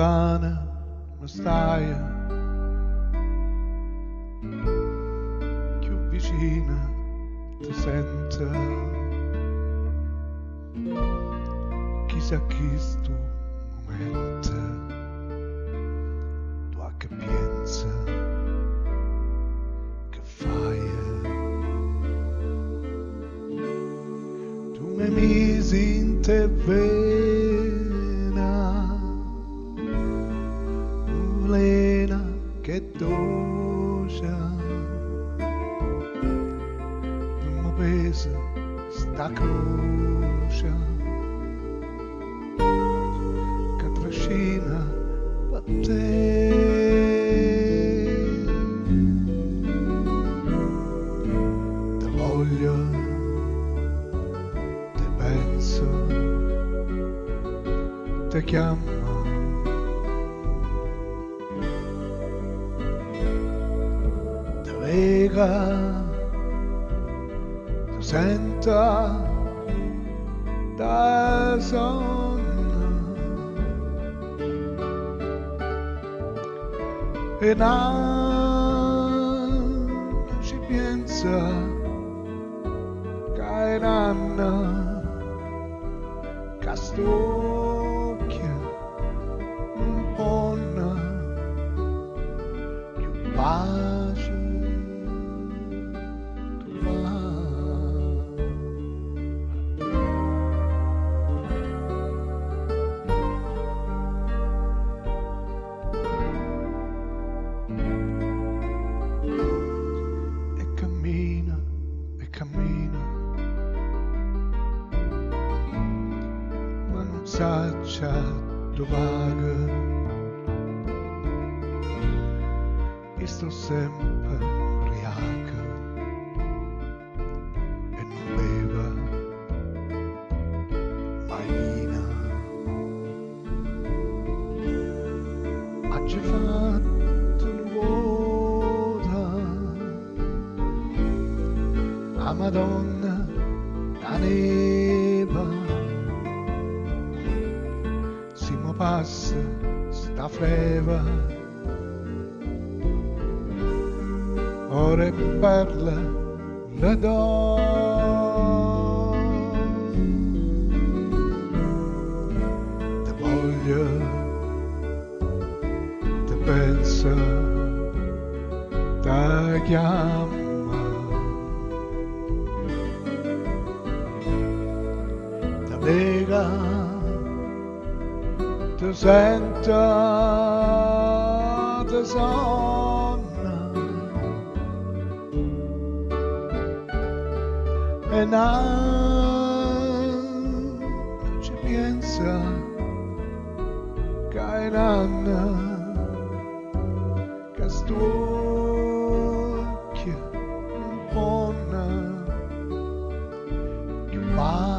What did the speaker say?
Montana, Messiah, que o Vigina te senta. Chissà chi sto momento, tua pensa, che fai. Tu mi misi in te vedi. Sta croce che trascina per te te voglio te penso te chiamo te vega senta da sonno e non ci pensa che nanna castocchia ma non sa dove e sto sempre ubriaca e non beva mai vina ha già fatto nuova a Madonna la passa sta freva ora e parla la do. Te voglio te penso te chiama te lega to center the zone and ci piensa Cairana Castucchia Impona Impara